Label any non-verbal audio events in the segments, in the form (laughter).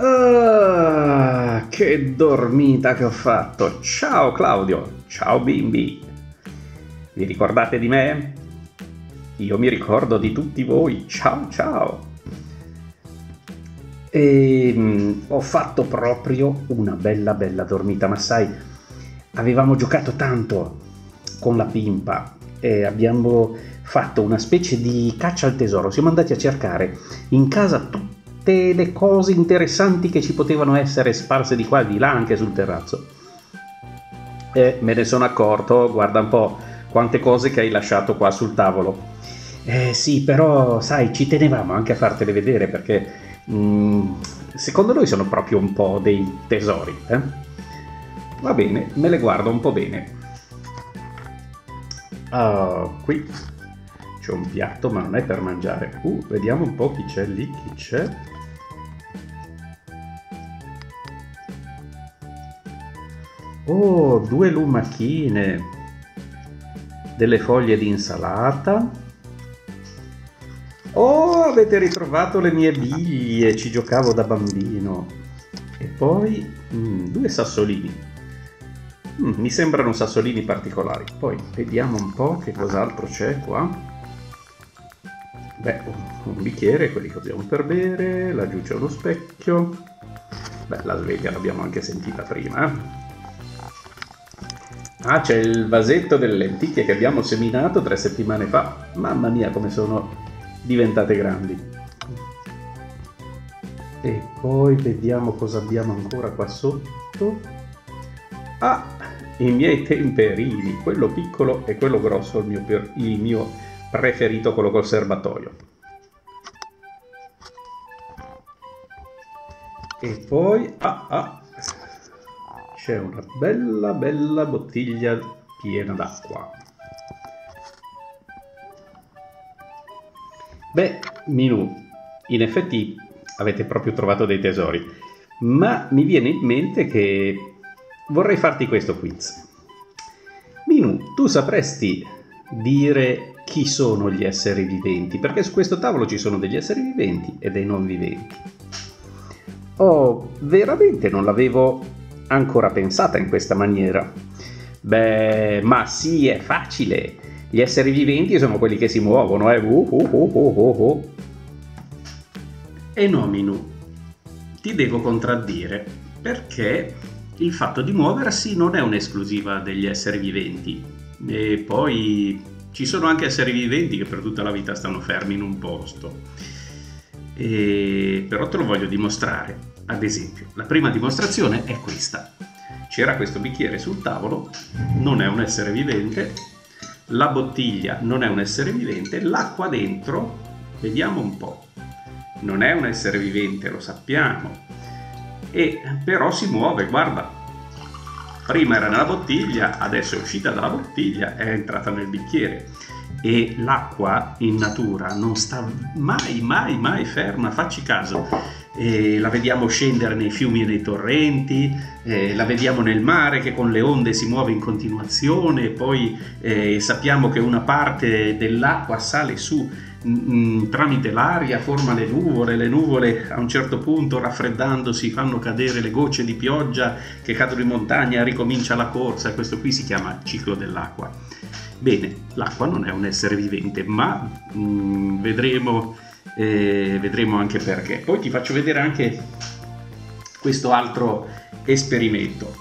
Ah, che dormita che ho fatto! Ciao Claudio, ciao bimbi! Vi ricordate di me? Io mi ricordo di tutti voi, ciao ciao! E mm, ho fatto proprio una bella bella dormita, ma sai, avevamo giocato tanto con la pimpa e abbiamo fatto una specie di caccia al tesoro, siamo andati a cercare in casa tutte le cose interessanti che ci potevano essere sparse di qua e di là anche sul terrazzo. E me ne sono accorto, guarda un po' quante cose che hai lasciato qua sul tavolo. Eh sì, però sai, ci tenevamo anche a fartele vedere perché mh, mm, secondo noi sono proprio un po' dei tesori. Eh? Va bene, me le guardo un po' bene. Uh, qui c'è un piatto, ma non è per mangiare. Uh, vediamo un po' chi c'è lì, chi c'è. Oh, due lumachine, delle foglie di insalata. Oh, avete ritrovato le mie biglie, ci giocavo da bambino. E poi mm, due sassolini. Mm, mi sembrano sassolini particolari. Poi vediamo un po' che cos'altro c'è qua. Beh, un bicchiere, quelli che usiamo per bere, laggiù c'è uno specchio. Beh, la sveglia l'abbiamo anche sentita prima. Eh? Ah, c'è il vasetto delle lenticchie che abbiamo seminato tre settimane fa. Mamma mia, come sono diventate grandi. E poi vediamo cosa abbiamo ancora qua sotto. Ah, i miei temperini, quello piccolo e quello grosso, il mio, il mio preferito, quello col serbatoio. E poi, ah, ah, c'è una bella bella bottiglia piena d'acqua. Beh, Minu, in effetti avete proprio trovato dei tesori, ma mi viene in mente che vorrei farti questo quiz. Minu, tu sapresti dire chi sono gli esseri viventi? Perché su questo tavolo ci sono degli esseri viventi e dei non viventi. Oh, veramente non l'avevo ancora pensata in questa maniera. Beh, ma sì, è facile. Gli esseri viventi sono quelli che si muovono, eh. Uh, uh, uh, uh, uh. E nominu. Ti devo contraddire, perché il fatto di muoversi non è un'esclusiva degli esseri viventi. E poi ci sono anche esseri viventi che per tutta la vita stanno fermi in un posto. E... Però te lo voglio dimostrare. Ad esempio, la prima dimostrazione è questa. C'era questo bicchiere sul tavolo, non è un essere vivente, la bottiglia non è un essere vivente, l'acqua dentro, vediamo un po', non è un essere vivente, lo sappiamo, e però si muove, guarda, prima era nella bottiglia, adesso è uscita dalla bottiglia, è entrata nel bicchiere. E l'acqua in natura non sta mai, mai, mai ferma, facci caso eh, la vediamo scendere nei fiumi e nei torrenti, eh, la vediamo nel mare che con le onde si muove in continuazione, poi eh, sappiamo che una parte dell'acqua sale su tramite l'aria, forma le nuvole, le nuvole a un certo punto raffreddandosi fanno cadere le gocce di pioggia che cadono in montagna, ricomincia la corsa, questo qui si chiama ciclo dell'acqua. Bene, l'acqua non è un essere vivente, ma mh, mm, vedremo e vedremo anche perché. Poi ti faccio vedere anche questo altro esperimento.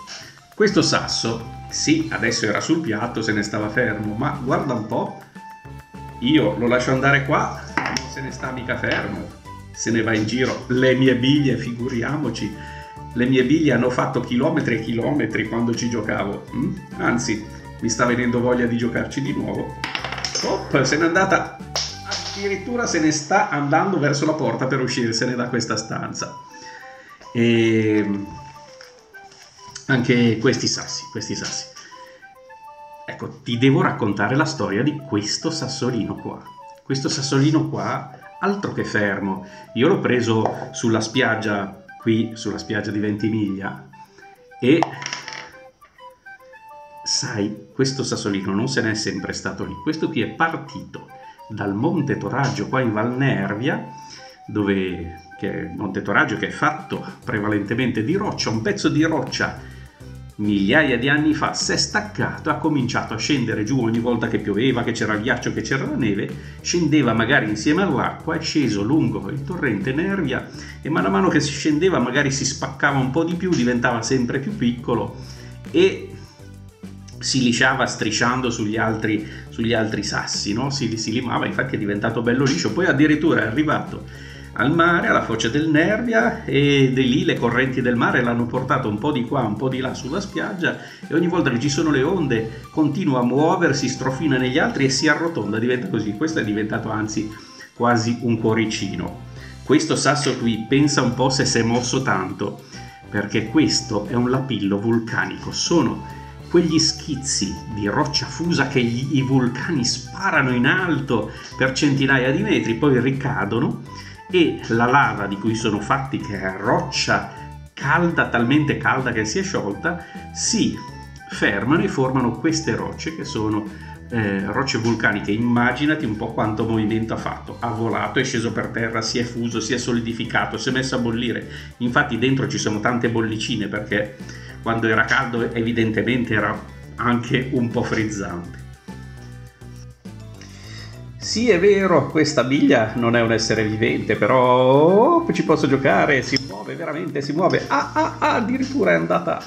Questo sasso, sì, adesso era sul piatto, se ne stava fermo, ma guarda un po', io lo lascio andare qua, non se ne sta mica fermo, se ne va in giro. Le mie biglie, figuriamoci, le mie biglie hanno fatto chilometri e chilometri quando ci giocavo, mm? anzi, mi sta venendo voglia di giocarci di nuovo. Hop, se n'è andata addirittura se ne sta andando verso la porta per uscirsene da questa stanza. E anche questi sassi, questi sassi. Ecco, Ecco, ti devo raccontare la storia di questo sassolino qua. Questo sassolino qua, altro che fermo. Io l'ho preso sulla spiaggia, qui sulla spiaggia di Ventimiglia, e sai, questo sassolino non se n'è sempre stato lì. Questo qui è partito dal Monte Toraggio qua in Val Nervia, dove che Monte Toraggio che è fatto prevalentemente di roccia, un pezzo di roccia migliaia di anni fa si è staccato, ha cominciato a scendere giù ogni volta che pioveva, che c'era il ghiaccio, che c'era la neve, scendeva magari insieme all'acqua, è sceso lungo il torrente Nervia e man mano che si scendeva magari si spaccava un po' di più, diventava sempre più piccolo e si lisciava strisciando sugli altri, sugli altri sassi, no? si, si limava, infatti è diventato bello liscio, poi addirittura è arrivato al mare, alla foce del Nervia e di lì le correnti del mare l'hanno portato un po' di qua, un po' di là sulla spiaggia e ogni volta che ci sono le onde continua a muoversi, strofina negli altri e si arrotonda, diventa così. Questo è diventato anzi quasi un cuoricino. Questo sasso qui pensa un po' se si è mosso tanto, perché questo è un lapillo vulcanico, sono quegli schizzi di roccia fusa che gli, i vulcani sparano in alto per centinaia di metri, poi ricadono e la lava di cui sono fatti, che è roccia calda, talmente calda che si è sciolta, si fermano e formano queste rocce che sono eh, rocce vulcaniche. Immaginati un po' quanto movimento ha fatto. Ha volato, è sceso per terra, si è fuso, si è solidificato, si è messo a bollire. Infatti dentro ci sono tante bollicine perché quando era caldo evidentemente era anche un po' frizzante. Sì, è vero, questa biglia non è un essere vivente, però ci posso giocare, si muove veramente, si muove. Ah, ah, ah, addirittura è andata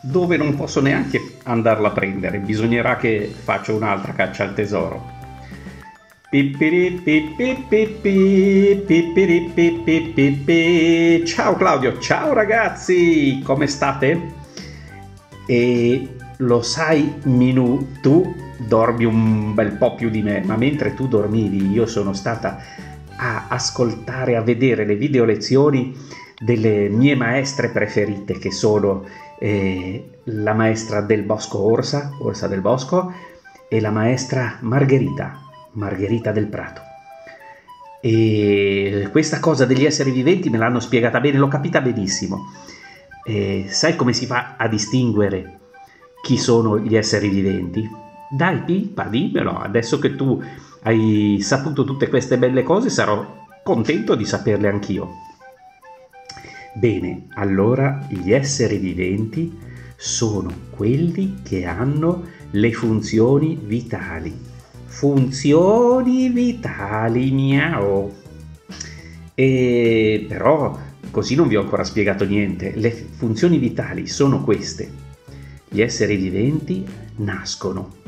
dove non posso neanche andarla a prendere, bisognerà che faccia un'altra caccia al tesoro. Ciao Claudio, ciao ragazzi, come state? E lo sai Minu, tu dormi un bel po' più di me, ma mentre tu dormivi io sono stata a ascoltare, a vedere le video lezioni delle mie maestre preferite che sono eh, la maestra del Bosco Orsa, Orsa del Bosco, e la maestra Margherita, Margherita del Prato. E questa cosa degli esseri viventi me l'hanno spiegata bene, l'ho capita benissimo. E sai come si fa a distinguere chi sono gli esseri viventi? Dai Pippa, dimmelo, adesso che tu hai saputo tutte queste belle cose sarò contento di saperle anch'io. Bene, allora gli esseri viventi sono quelli che hanno le funzioni vitali. Funzioni vitali, miau. E però così non vi ho ancora spiegato niente. Le funzioni vitali sono queste. Gli esseri viventi nascono,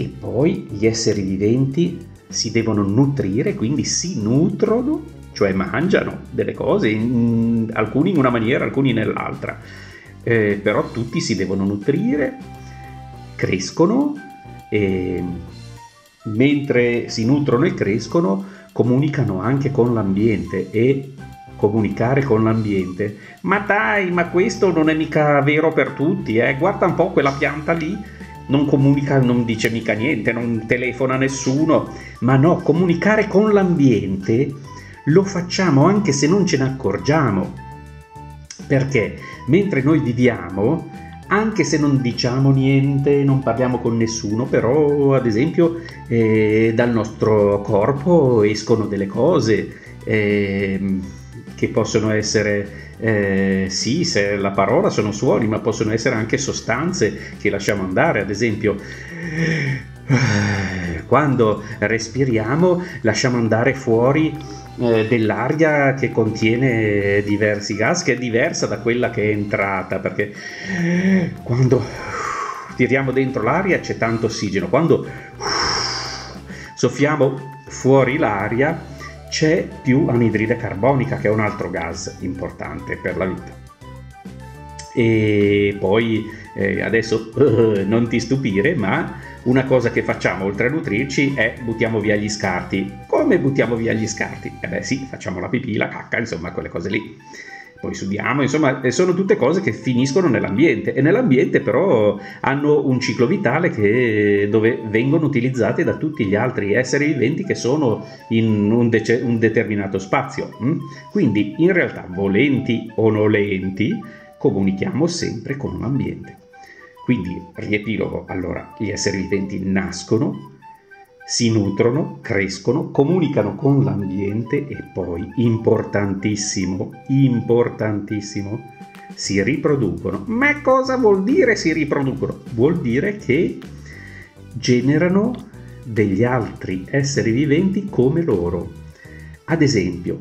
e poi gli esseri viventi si devono nutrire, quindi si nutrono, cioè mangiano delle cose, in, alcuni in una maniera, alcuni nell'altra, eh, però tutti si devono nutrire, crescono e mentre si nutrono e crescono comunicano anche con l'ambiente e comunicare con l'ambiente. Ma dai, ma questo non è mica vero per tutti, eh? Guarda un po' quella pianta lì non comunica, non dice mica niente, non telefona a nessuno, ma no, comunicare con l'ambiente lo facciamo anche se non ce ne accorgiamo. Perché mentre noi viviamo, anche se non diciamo niente, non parliamo con nessuno, però ad esempio eh, dal nostro corpo escono delle cose eh, che possono essere eh, sì, se la parola sono suoni, ma possono essere anche sostanze che lasciamo andare, ad esempio quando respiriamo lasciamo andare fuori eh, dell'aria che contiene diversi gas, che è diversa da quella che è entrata, perché quando tiriamo dentro l'aria c'è tanto ossigeno, quando soffiamo fuori l'aria c'è più anidride carbonica che è un altro gas importante per la vita. E poi eh, adesso uh, non ti stupire, ma una cosa che facciamo oltre a nutrirci è buttiamo via gli scarti. Come buttiamo via gli scarti? Eh beh sì, facciamo la pipì, la cacca, insomma quelle cose lì. poi sudiamo, insomma, sono tutte cose che finiscono nell'ambiente e nell'ambiente però hanno un ciclo vitale che, dove vengono utilizzate da tutti gli altri esseri viventi che sono in un, de- un determinato spazio. Mm? Quindi in realtà, volenti o nolenti, comunichiamo sempre con l'ambiente. Quindi, riepilogo, allora, gli esseri viventi nascono, si nutrono, crescono, comunicano con l'ambiente e poi, importantissimo, importantissimo, si riproducono. Ma cosa vuol dire si riproducono? Vuol dire che generano degli altri esseri viventi come loro. Ad esempio,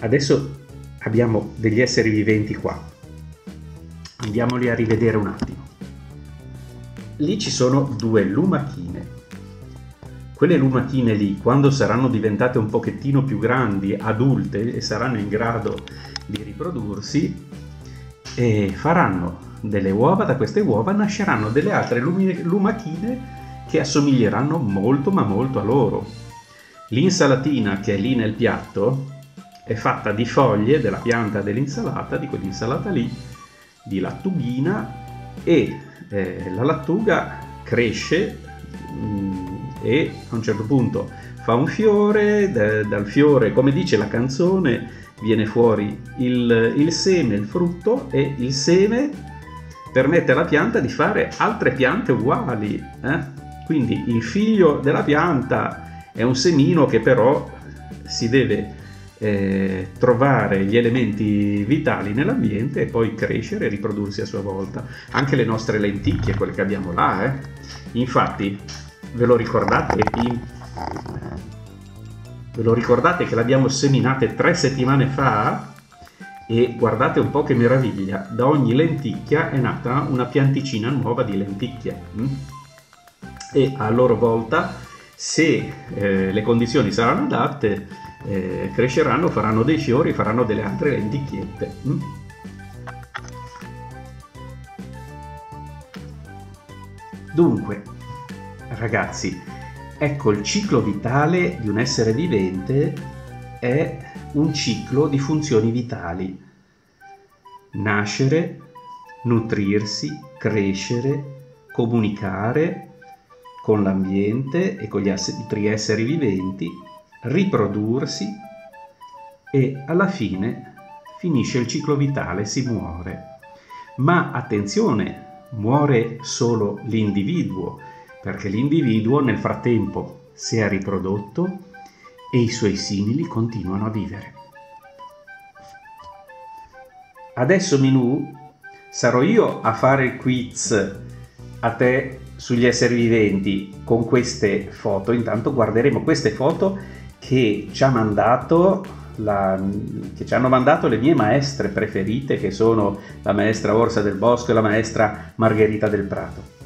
adesso abbiamo degli esseri viventi qua. Andiamoli a rivedere un attimo. Lì ci sono due lumachine quelle lumachine lì, quando saranno diventate un pochettino più grandi, adulte e saranno in grado di riprodursi, e faranno delle uova, da queste uova nasceranno delle altre lumachine che assomiglieranno molto ma molto a loro. L'insalatina che è lì nel piatto è fatta di foglie della pianta dell'insalata, di quell'insalata lì, di lattugina e eh, la lattuga cresce e a un certo punto fa un fiore, da, dal fiore, come dice la canzone, viene fuori il, il seme, il frutto e il seme permette alla pianta di fare altre piante uguali. Eh? Quindi il figlio della pianta è un semino che però si deve eh, trovare gli elementi vitali nell'ambiente e poi crescere e riprodursi a sua volta. Anche le nostre lenticchie, quelle che abbiamo là, eh? infatti Ve lo ricordate? Ve lo ricordate che l'abbiamo seminate tre settimane fa? E guardate un po' che meraviglia, da ogni lenticchia è nata una pianticina nuova di lenticchie. Mm? E a loro volta, se eh, le condizioni saranno adatte, eh, cresceranno, faranno dei fiori, faranno delle altre lenticchiette. Mm? Dunque, ragazzi, ecco il ciclo vitale di un essere vivente è un ciclo di funzioni vitali. Nascere, nutrirsi, crescere, comunicare con l'ambiente e con gli altri esseri viventi, riprodursi e alla fine finisce il ciclo vitale, si muore. Ma attenzione, muore solo l'individuo, perché l'individuo nel frattempo si è riprodotto e i suoi simili continuano a vivere. Adesso Minù sarò io a fare il quiz a te sugli esseri viventi con queste foto. Intanto guarderemo queste foto che ci, la, che ci hanno mandato le mie maestre preferite, che sono la maestra Orsa del Bosco e la maestra Margherita del Prato.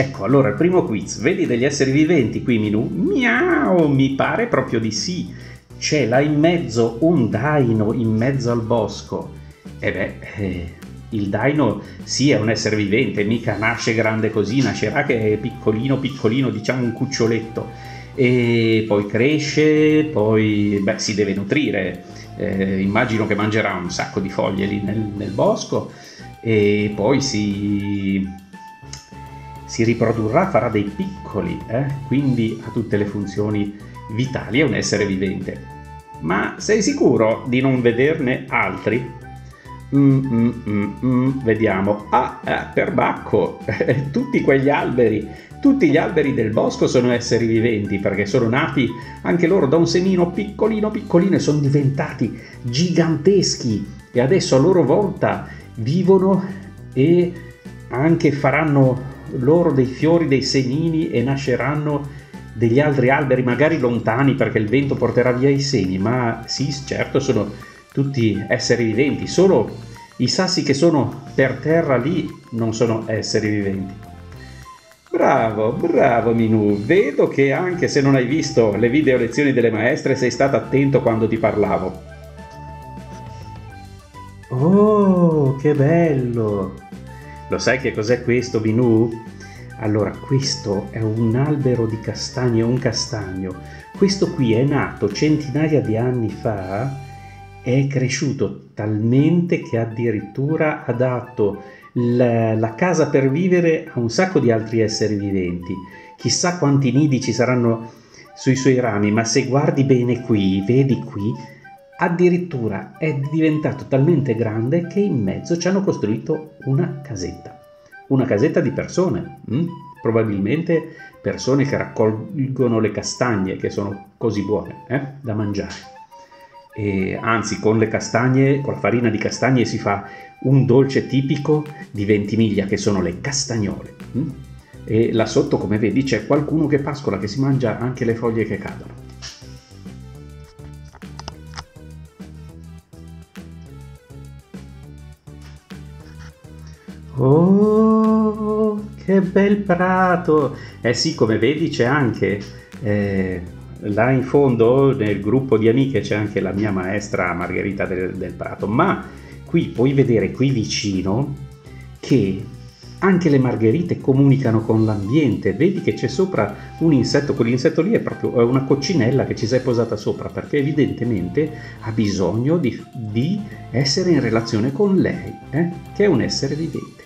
Ecco, allora il primo quiz. Vedi degli esseri viventi qui, Minù? Miau, mi pare proprio di sì. C'è là in mezzo un daino in mezzo al bosco. E beh, eh, il daino sì è un essere vivente, mica nasce grande così, nascerà che è piccolino piccolino, diciamo un cuccioletto. E poi cresce, poi beh, si deve nutrire. Eh, immagino che mangerà un sacco di foglie lì nel, nel bosco e poi si si riprodurrà, farà dei piccoli, eh? quindi ha tutte le funzioni vitali, è un essere vivente. Ma sei sicuro di non vederne altri? Mm, mm, mm, mm vediamo. Ah, eh, perbacco, (laughs) tutti quegli alberi, tutti gli alberi del bosco sono esseri viventi perché sono nati anche loro da un semino piccolino piccolino e sono diventati giganteschi e adesso a loro volta vivono e anche faranno loro dei fiori, dei semini e nasceranno degli altri alberi, magari lontani perché il vento porterà via i semi, ma sì, certo, sono tutti esseri viventi, solo i sassi che sono per terra lì non sono esseri viventi. Bravo, bravo Minù, vedo che anche se non hai visto le video lezioni delle maestre sei stato attento quando ti parlavo. Oh, che bello! Lo sai che cos'è questo, Binù? Allora, questo è un albero di castagne, un castagno. Questo qui è nato centinaia di anni fa è cresciuto talmente che addirittura ha dato la, la, casa per vivere a un sacco di altri esseri viventi. Chissà quanti nidi ci saranno sui suoi rami, ma se guardi bene qui, vedi qui, addirittura è diventato talmente grande che in mezzo ci hanno costruito una casetta. Una casetta di persone, hm? probabilmente persone che raccolgono le castagne, che sono così buone eh? da mangiare. E, anzi, con le castagne, con la farina di castagne si fa un dolce tipico di Ventimiglia, che sono le castagnole. Hm? E là sotto, come vedi, c'è qualcuno che pascola, che si mangia anche le foglie che cadono. Oh, che bel prato! Eh sì, come vedi c'è anche eh, là in fondo nel gruppo di amiche c'è anche la mia maestra Margherita del, del Prato, ma qui puoi vedere qui vicino che anche le margherite comunicano con l'ambiente. Vedi che c'è sopra un insetto, quell'insetto lì è proprio una coccinella che ci sei posata sopra perché evidentemente ha bisogno di, di essere in relazione con lei, eh? che è un essere vivente.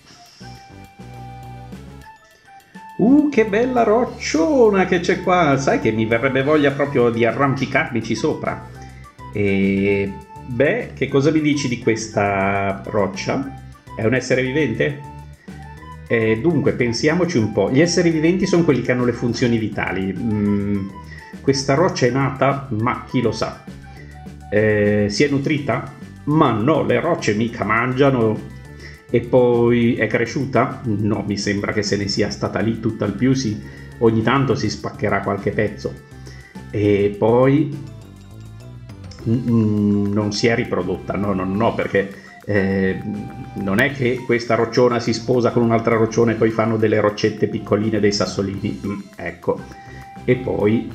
Uh, che bella rocciona che c'è qua! Sai che mi verrebbe voglia proprio di arrampicarmici sopra. E beh, che cosa mi dici di questa roccia? È un essere vivente? E dunque, pensiamoci un po'. Gli esseri viventi sono quelli che hanno le funzioni vitali. Mm, questa roccia è nata, ma chi lo sa? Eh, si è nutrita? Ma no, le rocce mica mangiano, e poi è cresciuta? No, mi sembra che se ne sia stata lì tutta al più, si, ogni tanto si spaccherà qualche pezzo. E poi mm, non si è riprodotta, no, no, no, perché eh, non è che questa rocciona si sposa con un'altra rocciona e poi fanno delle roccette piccoline, dei sassolini, mm, ecco. E poi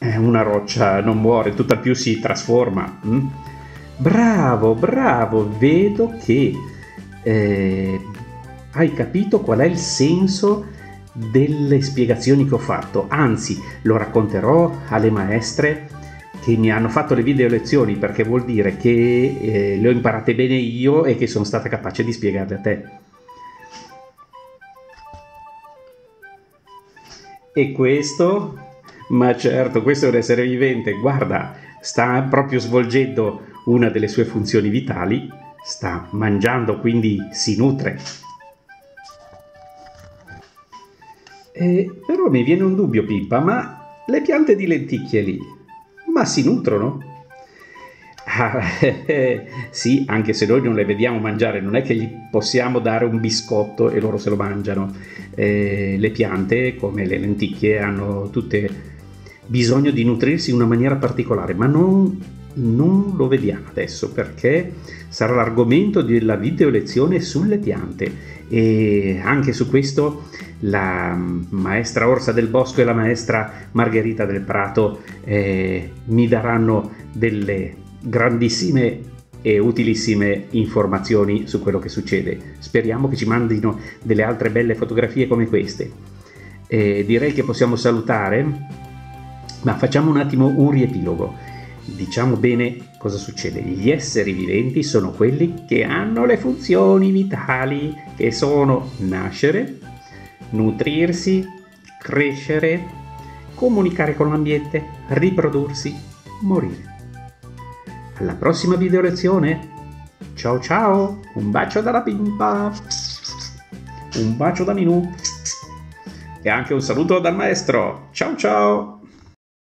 eh, una roccia non muore, tutt'al più si trasforma. Mm? Bravo, bravo, vedo che eh, hai capito qual è il senso delle spiegazioni che ho fatto, anzi lo racconterò alle maestre che mi hanno fatto le video lezioni perché vuol dire che eh, le ho imparate bene io e che sono stata capace di spiegarle a te. E questo? Ma certo, questo è un essere vivente, guarda, sta proprio svolgendo una delle sue funzioni vitali sta mangiando, quindi si nutre. E però mi viene un dubbio, Pippa, ma le piante di lenticchie lì, ma si nutrono? Ah, (laughs) sì, anche se noi non le vediamo mangiare, non è che gli possiamo dare un biscotto e loro se lo mangiano. Eh, le piante, come le lenticchie, hanno tutte bisogno di nutrirsi in una maniera particolare, ma non non lo vediamo adesso perché sarà l'argomento della video lezione sulle piante e anche su questo la maestra Orsa del Bosco e la maestra Margherita del Prato eh, mi daranno delle grandissime e utilissime informazioni su quello che succede. Speriamo che ci mandino delle altre belle fotografie come queste. Eh, direi che possiamo salutare, ma facciamo un attimo un riepilogo diciamo bene cosa succede. Gli esseri viventi sono quelli che hanno le funzioni vitali, che sono nascere, nutrirsi, crescere, comunicare con l'ambiente, riprodursi, morire. Alla prossima video lezione. Ciao ciao, un bacio dalla pimpa, un bacio da Minù e anche un saluto dal maestro. Ciao ciao!